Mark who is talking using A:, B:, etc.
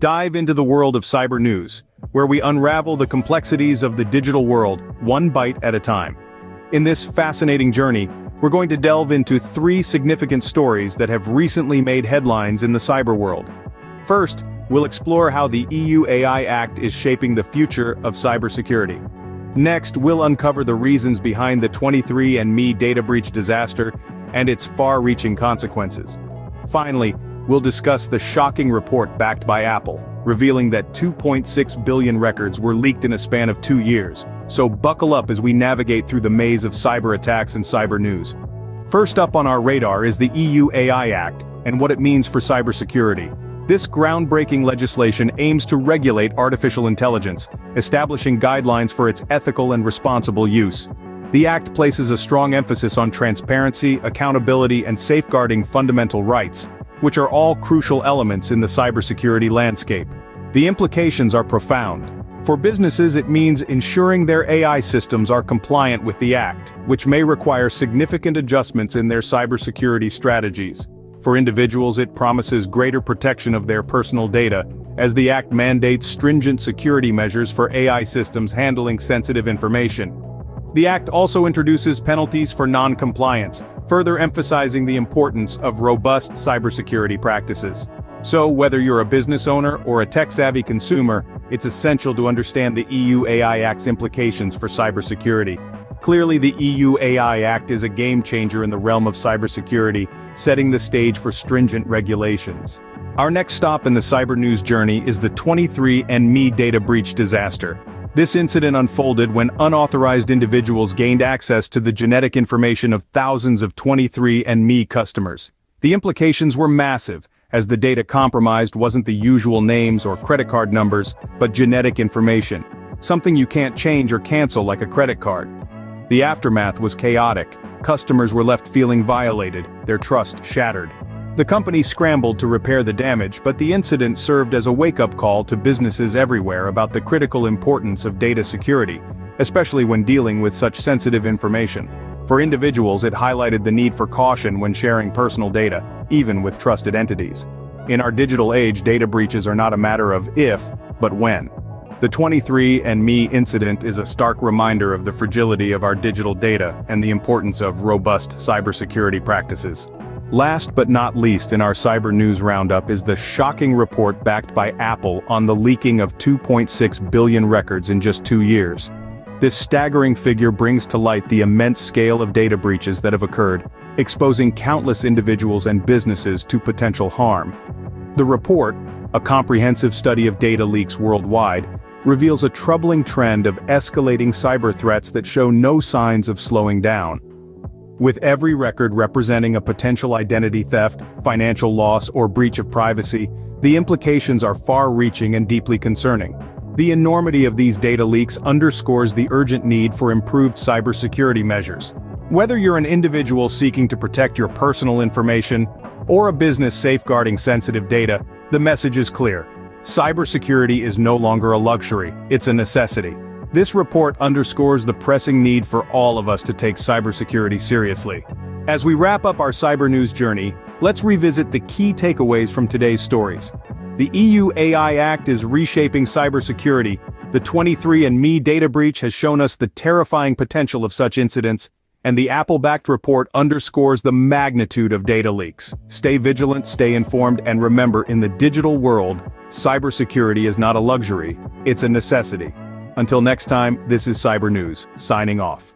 A: dive into the world of cyber news, where we unravel the complexities of the digital world, one bite at a time. In this fascinating journey, we're going to delve into three significant stories that have recently made headlines in the cyber world. First, we'll explore how the EU AI Act is shaping the future of cybersecurity. Next, we'll uncover the reasons behind the 23andMe data breach disaster and its far-reaching consequences. Finally, we'll discuss the shocking report backed by Apple, revealing that 2.6 billion records were leaked in a span of two years. So buckle up as we navigate through the maze of cyber attacks and cyber news. First up on our radar is the EU AI Act, and what it means for cybersecurity. This groundbreaking legislation aims to regulate artificial intelligence, establishing guidelines for its ethical and responsible use. The act places a strong emphasis on transparency, accountability and safeguarding fundamental rights, which are all crucial elements in the cybersecurity landscape. The implications are profound. For businesses it means ensuring their AI systems are compliant with the Act, which may require significant adjustments in their cybersecurity strategies. For individuals it promises greater protection of their personal data, as the Act mandates stringent security measures for AI systems handling sensitive information. The Act also introduces penalties for non-compliance, further emphasizing the importance of robust cybersecurity practices. So whether you're a business owner or a tech-savvy consumer, it's essential to understand the EU AI Act's implications for cybersecurity. Clearly the EU AI Act is a game-changer in the realm of cybersecurity, setting the stage for stringent regulations. Our next stop in the cyber news journey is the 23andMe data breach disaster. This incident unfolded when unauthorized individuals gained access to the genetic information of thousands of 23andMe customers. The implications were massive, as the data compromised wasn't the usual names or credit card numbers, but genetic information. Something you can't change or cancel like a credit card. The aftermath was chaotic. Customers were left feeling violated, their trust shattered. The company scrambled to repair the damage but the incident served as a wake-up call to businesses everywhere about the critical importance of data security, especially when dealing with such sensitive information. For individuals it highlighted the need for caution when sharing personal data, even with trusted entities. In our digital age data breaches are not a matter of if, but when. The 23andMe incident is a stark reminder of the fragility of our digital data and the importance of robust cybersecurity practices. Last but not least in our cyber news roundup is the shocking report backed by Apple on the leaking of 2.6 billion records in just two years. This staggering figure brings to light the immense scale of data breaches that have occurred, exposing countless individuals and businesses to potential harm. The report, a comprehensive study of data leaks worldwide, reveals a troubling trend of escalating cyber threats that show no signs of slowing down. With every record representing a potential identity theft, financial loss or breach of privacy, the implications are far-reaching and deeply concerning. The enormity of these data leaks underscores the urgent need for improved cybersecurity measures. Whether you're an individual seeking to protect your personal information, or a business safeguarding sensitive data, the message is clear. Cybersecurity is no longer a luxury, it's a necessity. This report underscores the pressing need for all of us to take cybersecurity seriously. As we wrap up our cyber news journey, let's revisit the key takeaways from today's stories. The EU AI Act is reshaping cybersecurity, the 23andMe data breach has shown us the terrifying potential of such incidents, and the Apple-backed report underscores the magnitude of data leaks. Stay vigilant, stay informed, and remember in the digital world, cybersecurity is not a luxury, it's a necessity. Until next time, this is Cyber News, signing off.